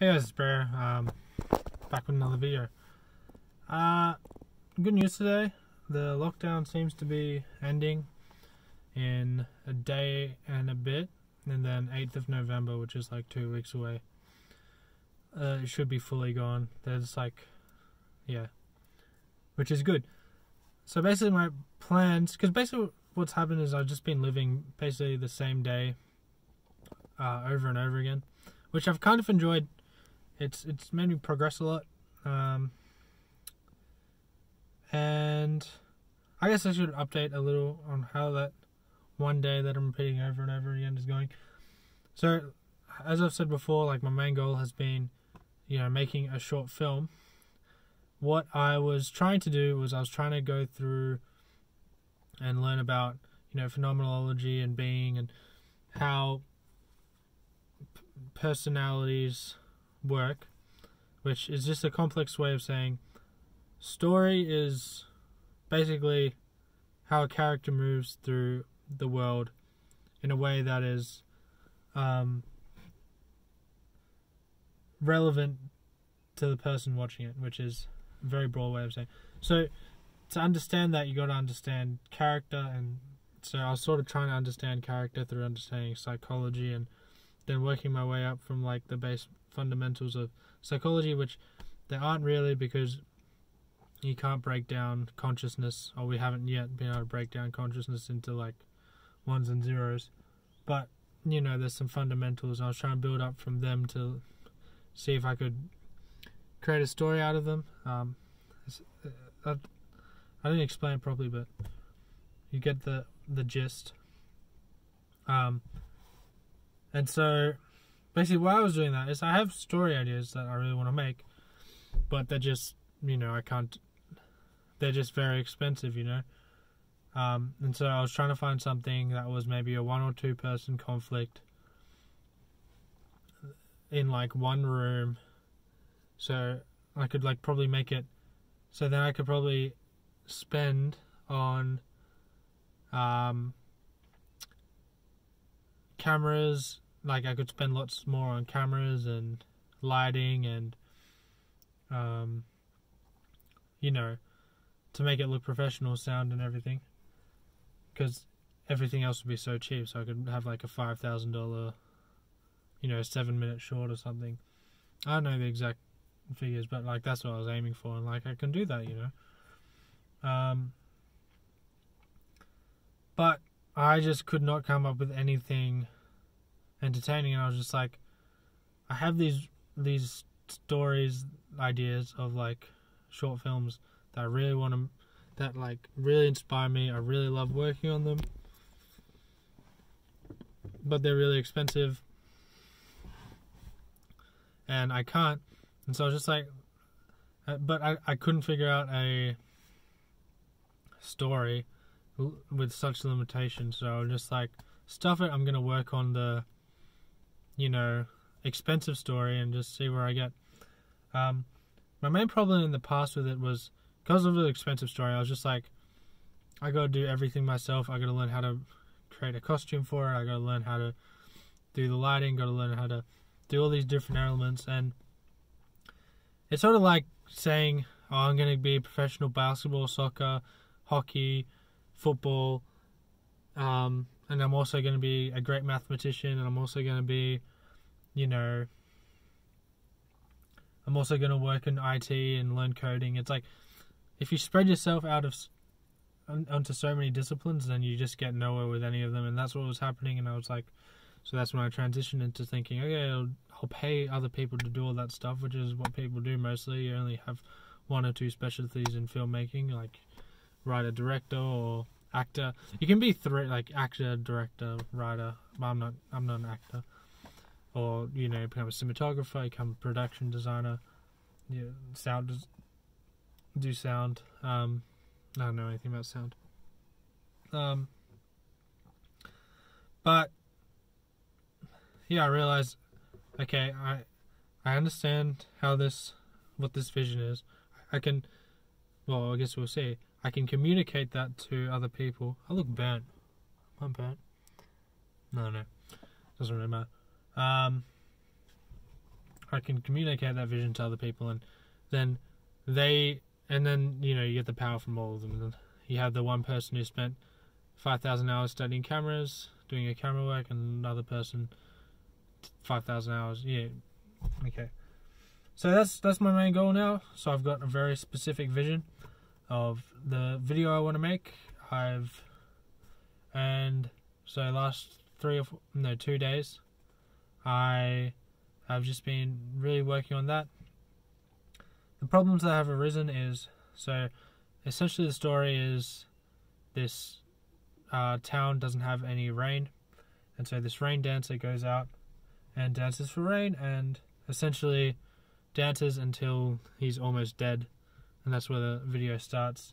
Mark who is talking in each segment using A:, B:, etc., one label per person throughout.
A: Hey guys, it's Bear. Um, back with another video. Uh, good news today. The lockdown seems to be ending in a day and a bit, and then 8th of November, which is like two weeks away, uh, it should be fully gone. There's like, yeah, which is good. So basically, my plans, because basically what's happened is I've just been living basically the same day uh, over and over again, which I've kind of enjoyed. It's it's made me progress a lot, um, and I guess I should update a little on how that one day that I'm repeating over and over again is going. So, as I've said before, like my main goal has been, you know, making a short film. What I was trying to do was I was trying to go through and learn about you know phenomenology and being and how p- personalities work, which is just a complex way of saying story is basically how a character moves through the world in a way that is um, relevant to the person watching it, which is a very broad way of saying. So to understand that, you got to understand character, and so I was sort of trying to understand character through understanding psychology, and then working my way up from like the base fundamentals of psychology, which there aren't really because you can't break down consciousness, or we haven't yet been able to break down consciousness into like ones and zeros. But you know, there's some fundamentals. I was trying to build up from them to see if I could create a story out of them. Um, I, I didn't explain it properly, but you get the the gist. Um, and so basically, why I was doing that is I have story ideas that I really want to make, but they're just you know I can't. They're just very expensive, you know. Um, and so I was trying to find something that was maybe a one or two person conflict in like one room, so I could like probably make it. So then I could probably spend on um, cameras. Like I could spend lots more on cameras and lighting and um, you know to make it look professional, sound and everything. Because everything else would be so cheap, so I could have like a five thousand dollar, you know, seven minute short or something. I don't know the exact figures, but like that's what I was aiming for, and like I can do that, you know. Um, but I just could not come up with anything entertaining, and I was just like, I have these these stories, ideas of like short films that I really want to, that like really inspire me. I really love working on them, but they're really expensive, and I can't. And so I was just like, uh, but I I couldn't figure out a story with such limitations. So I'm just like, stuff it. I'm gonna work on the, you know, expensive story and just see where I get. Um, my main problem in the past with it was because of the expensive story. I was just like, I gotta do everything myself. I gotta learn how to create a costume for it. I gotta learn how to do the lighting. Gotta learn how to do all these different elements. And it's sort of like saying, "Oh, I'm gonna be a professional basketball, soccer, hockey." football, um, and I'm also going to be a great mathematician, and I'm also going to be, you know, I'm also going to work in IT and learn coding. It's like if you spread yourself out of onto so many disciplines, then you just get nowhere with any of them, and that's what was happening. And I was like, so that's when I transitioned into thinking, okay, I'll, I'll pay other people to do all that stuff, which is what people do mostly. You only have one or two specialties in filmmaking, like writer director or actor. You can be three like actor, director, writer. But I'm not. I'm not an actor. Or you know, become a cinematographer, become a production designer. Yeah, sound do sound. Um, I don't know anything about sound. Um, but yeah, I realized. Okay, I I understand how this what this vision is. I can. Well, I guess we'll see. I can communicate that to other people. I look burnt. I'm burnt. No, no, doesn't really matter. Um, I can communicate that vision to other people, and then they, and then you know you get the power from all of them. And you have the one person who spent five thousand hours studying cameras, doing a camera work, and another person five thousand hours. Yeah, okay. So that's that's my main goal now. So I've got a very specific vision of the video I want to make. I've and so last three or four, no two days, I have just been really working on that. The problems that have arisen is so essentially the story is this uh, town doesn't have any rain, and so this rain dancer goes out and dances for rain and essentially dances until he's almost dead, and that's where the video starts.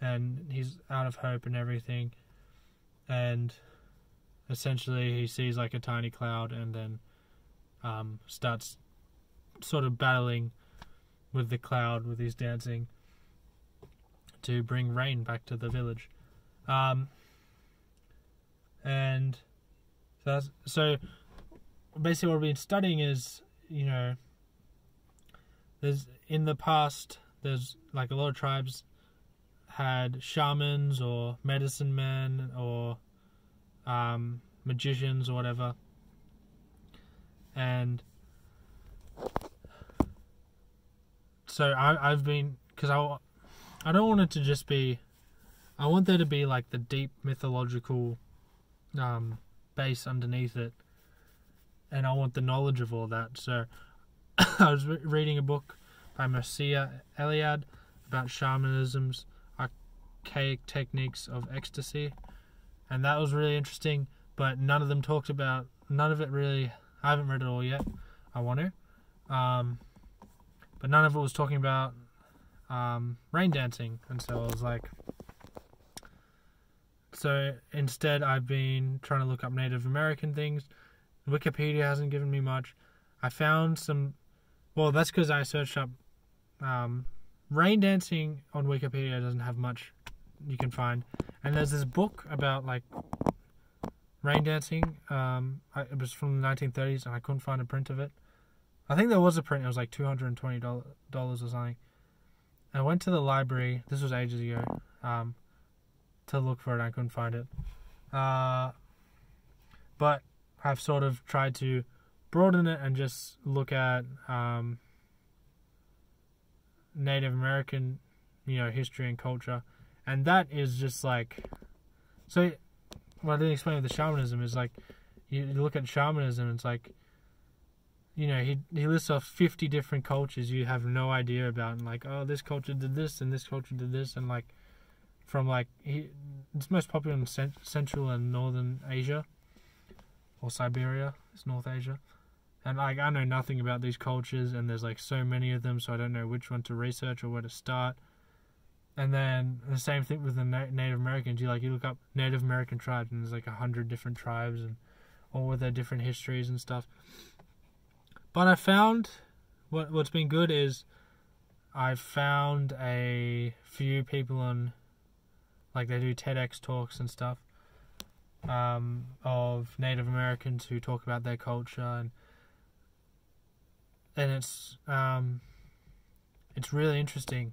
A: And he's out of hope and everything, and essentially he sees like a tiny cloud, and then um, starts sort of battling with the cloud with his dancing to bring rain back to the village. Um, and so, so basically what we've been studying is, you know, there's in the past there's like a lot of tribes had shamans or medicine men or um, magicians or whatever. And so I, I've been because I I don't want it to just be I want there to be like the deep mythological um, base underneath it. And I want the knowledge of all that. So I was re- reading a book by Mircea Eliade about shamanism's archaic techniques of ecstasy, and that was really interesting. But none of them talked about none of it really. I haven't read it all yet. I want to, um, but none of it was talking about um, rain dancing, and so I was like. So instead, I've been trying to look up Native American things. Wikipedia hasn't given me much. I found some well, that's because I searched up um, rain dancing on Wikipedia doesn't have much you can find, and there's this book about like rain dancing. Um, I, it was from the 1930s, and I couldn't find a print of it. I think there was a print. It was like two hundred and twenty dollars or something. I went to the library. This was ages ago. Um, to look for it, I couldn't find it. Uh, but I've sort of tried to broaden it and just look at um, Native American, you know, history and culture, and that is just like, so what I didn't explain with the shamanism is like, you, look at shamanism, it's like, you know, he he lists off fifty different cultures you have no idea about, and like, oh, this culture did this, and this culture did this, and like, from like he, it's most popular in Central and Northern Asia, or Siberia, it's North Asia and like I know nothing about these cultures, and there's like so many of them, so I don't know which one to research or where to start. And then the same thing with the Na- Native Americans. You like you look up Native American tribes, and there's like a hundred different tribes, and all with their different histories and stuff. But I found what what's been good is I found a few people on like they do TEDx talks and stuff um, of Native Americans who talk about their culture and and it's um, it's really interesting,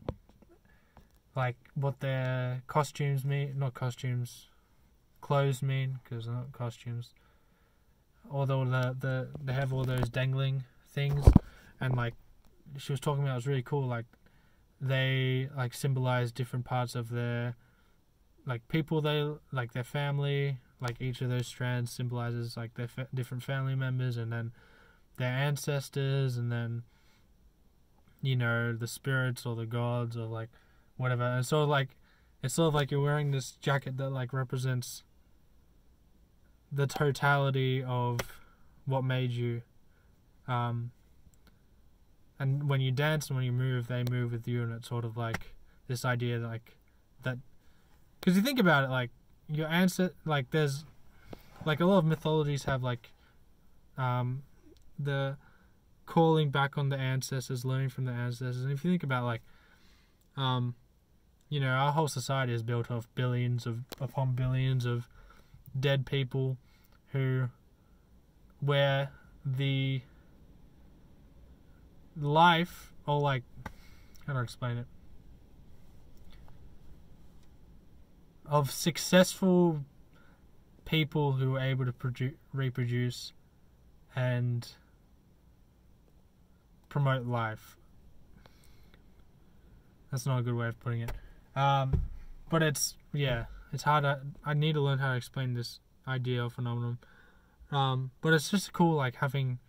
A: like what their costumes mean, not costumes, clothes mean, because they're not costumes. Although the the they have all those dangling things, and like she was talking about, it was really cool. Like they like symbolize different parts of their like people they like their family. Like each of those strands symbolizes like their fa- different family members, and then their ancestors and then you know the spirits or the gods or like whatever and so like it's sort of like you're wearing this jacket that like represents the totality of what made you um and when you dance and when you move they move with you and it's sort of like this idea like that because you think about it like your ancestor like there's like a lot of mythologies have like um the calling back on the ancestors, learning from the ancestors. And if you think about like, um, you know, our whole society is built off billions of upon billions of dead people who, where the life or like how do I explain it? Of successful people who are able to produ- reproduce and promote life. That's not a good way of putting it. Um, but it's yeah, it's hard. To, I need to learn how to explain this idea or phenomenon. Um, but it's just cool, like having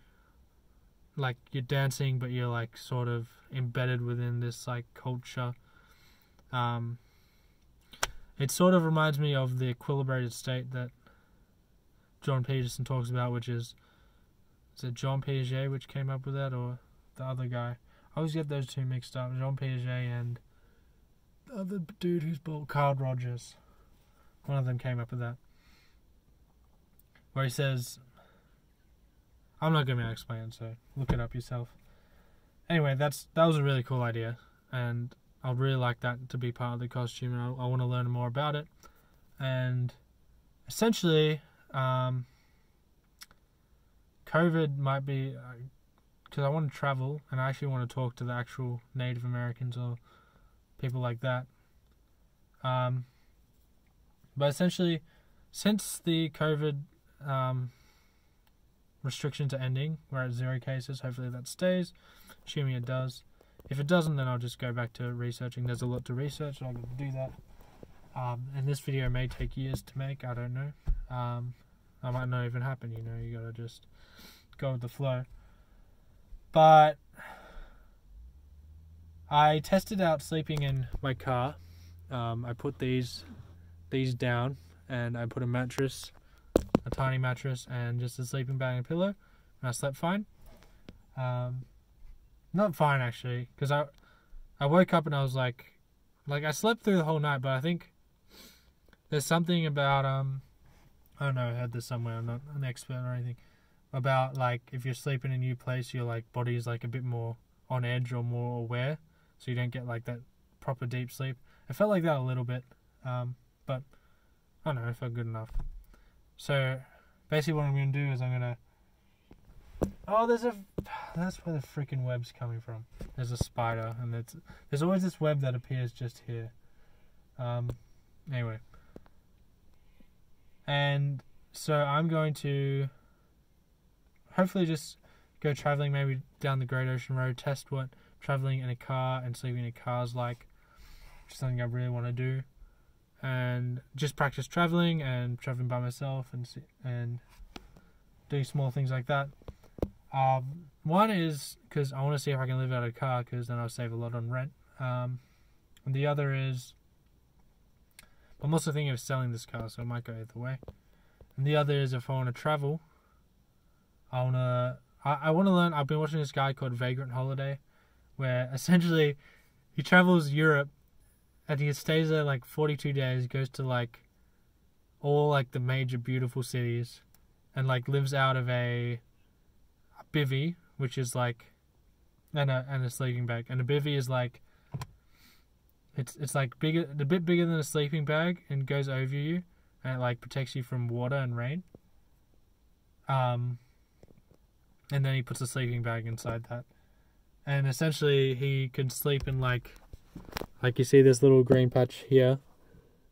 A: like you're dancing, but you're like sort of embedded within this like culture. Um, it sort of reminds me of the equilibrated state that John Peterson talks about, which is is it John Piaget which came up with that, or the other guy? I always get those two mixed up. John Piaget and other dude who's bought Carl Rogers. One of them came up with that. Where he says, I'm not going to explain so look it up yourself. Anyway, that's that was a really cool idea, and I'd really like that to be part of the costume, and I, I want to learn more about it. And essentially, um, COVID might be because I want to travel and I actually want to talk to the actual Native Americans or people like that. Um, but essentially, since the COVID um, restrictions are ending, we're at zero cases. Hopefully that stays. Assuming it does. If it doesn't, then I'll just go back to researching. There's a lot to research, and I'm going to do that. Um, and this video may take years to make. I don't know. Um, I might not even happen. You know, you gotta just go with the flow. But I tested out sleeping in my car. Um, I put these these down and I put a mattress, a tiny mattress, and just a sleeping bag and pillow, and I slept fine. Um, not fine actually, because I I woke up and I was like, like I slept through the whole night, but I think there's something about um I don't know, I heard this somewhere. I'm not an expert or anything about like if you're sleeping in a new place, your like body is like a bit more on edge or more aware, so you don't get like that proper deep sleep. I felt like that a little bit, um, but I don't know, it felt good enough. So basically, what I'm gonna do is I'm gonna. Oh, there's a. That's where the freaking web's coming from. There's a spider, and it's there's always this web that appears just here. Um, anyway, and so I'm going to hopefully just go traveling maybe down the Great Ocean Road, test what traveling in a car and sleeping in a car is like, which is something I really want to do, and just practice traveling and traveling by myself and and doing small things like that. Um, one is because I want to see if I can live out of a car because then I'll save a lot on rent. Um, and the other is I'm also thinking of selling this car, so it might go either way. And the other is if I want to travel, I wanna I, I wanna learn. I've been watching this guy called Vagrant Holiday, where essentially he travels Europe, and he stays there like 42 days. Goes to like all like the major beautiful cities, and like lives out of a, a bivy, which is like, and a and a sleeping bag. And a bivy is like. It's it's like bigger, a bit bigger than a sleeping bag, and goes over you, and it like protects you from water and rain. Um, and then he puts a sleeping bag inside that. And essentially, he can sleep in like, like you see this little green patch here.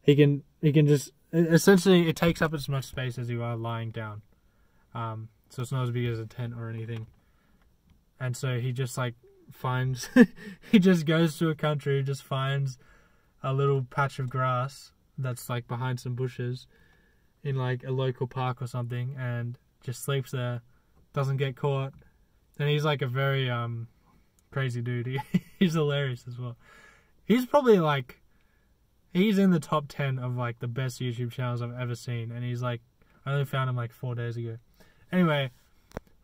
A: He can he can just essentially it takes up as much space as you are lying down. Um, so it's not as big as a tent or anything. And so he just like finds he just goes to a country, just finds a little patch of grass that's like behind some bushes in like a local park or something and just sleeps there doesn't get caught. And he's like a very um crazy dude. He, he's hilarious as well. He's probably like he's in the top 10 of like the best YouTube channels I've ever seen and he's like I only found him like 4 days ago. Anyway,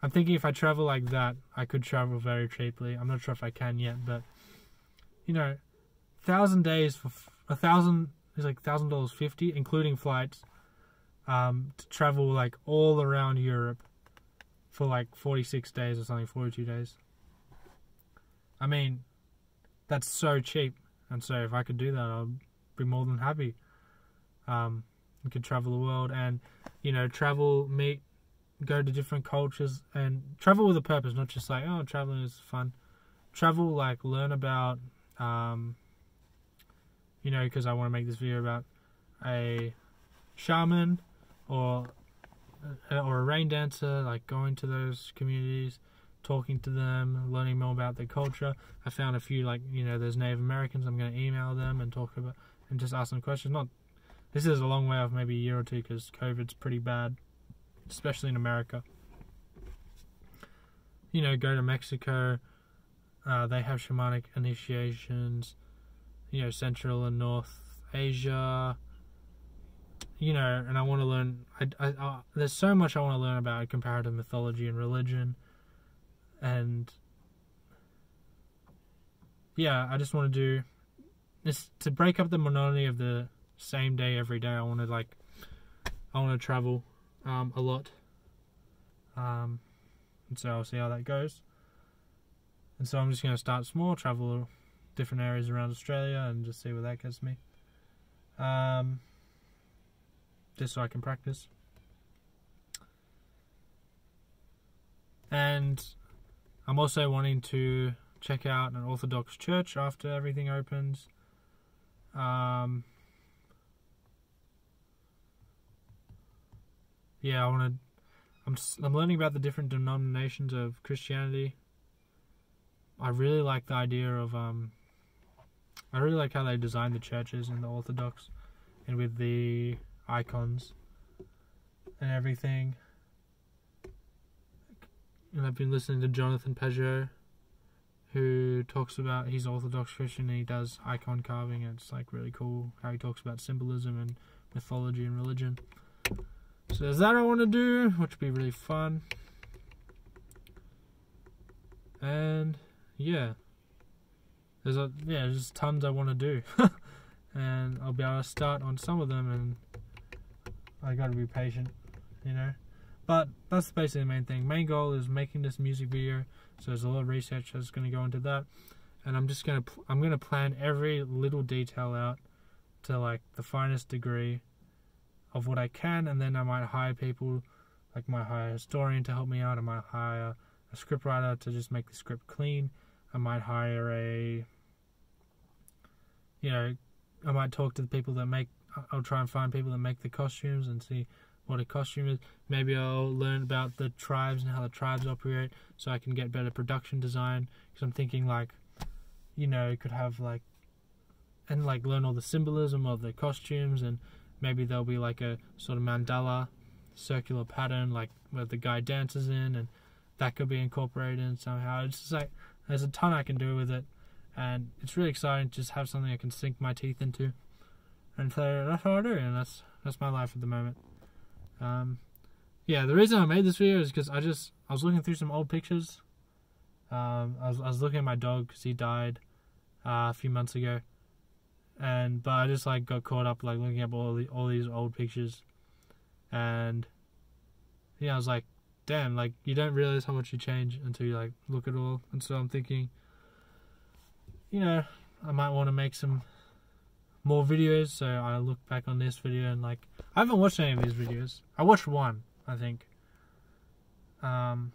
A: I'm thinking if I travel like that, I could travel very cheaply. I'm not sure if I can yet, but you know, thousand days for a thousand is like thousand dollars fifty, including flights, um, to travel like all around Europe for like 46 days or something, 42 days. I mean, that's so cheap. And so if I could do that, I'd be more than happy. Um, we could travel the world and, you know, travel, meet, go to different cultures and travel with a purpose, not just like, oh, traveling is fun. travel, like learn about, um, you know, because I want to make this video about a shaman or uh, or a rain dancer, like going to those communities, talking to them, learning more about their culture. I found a few like you know, there's Native Americans. I'm going to email them and talk about and just ask them questions. Not this is a long way off, maybe a year or two, because COVID's pretty bad, especially in America. You know, go to Mexico. Uh, they have shamanic initiations. You know, Central and North Asia you know, and I want to learn. I, I, I, there's so much I want to learn about comparative mythology and religion, and yeah, I just want to do this to break up the monotony of the same day every day. I want to like, I want to travel um, a lot, um, and so I'll see how that goes. And so I'm just gonna start small, travel different areas around Australia, and just see where that gets me. Um, just so I can practice. And I'm also wanting to check out an Orthodox church after everything opens. Um, yeah, I want to. I'm I'm learning about the different denominations of Christianity. I really like the idea of um. I really like how they designed the churches in the Orthodox, and with the icons and everything. And I've been listening to Jonathan Pageau, who talks about he's Orthodox Christian and he does icon carving, and it's like really cool how he talks about symbolism and mythology and religion. So there's that I want to do, which would be really fun. And yeah, there's a yeah, there's tons I want to do, and I'll be able to start on some of them and I gotta be patient, you know. But that's basically the main thing. Main goal is making this music video, so there's a lot of research that's gonna go into that, and I'm just gonna I'm gonna plan every little detail out to like the finest degree of what I can, and then I might hire people, like my hire a historian to help me out. I might hire a scriptwriter to just make the script clean. I might hire a, you know, I might talk to the people that make I'll try and find people that make the costumes and see what a costume is. Maybe I'll learn about the tribes and how the tribes operate, so I can get better production design. Because I'm thinking like, you know, you could have like, and like learn all the symbolism of the costumes, and maybe there'll be like a sort of mandala, circular pattern, like where the guy dances in, and that could be incorporated in somehow. It's just like there's a ton I can do with it, and it's really exciting to just have something I can sink my teeth into and so that's what I do, and that's that's my life at the moment. Um, yeah, the reason I made this video is because I just I was looking through some old pictures. Um, I was I was looking at my dog because he died uh, a few months ago, and but I just like got caught up like looking at all the, all these old pictures, and yeah, I was like, damn, like you don't realize how much you change until you like look at all, and so I'm thinking, you know, I might want to make some more videos. So I look back on this video and like I haven't watched any of these videos. I watched one, I think. Um,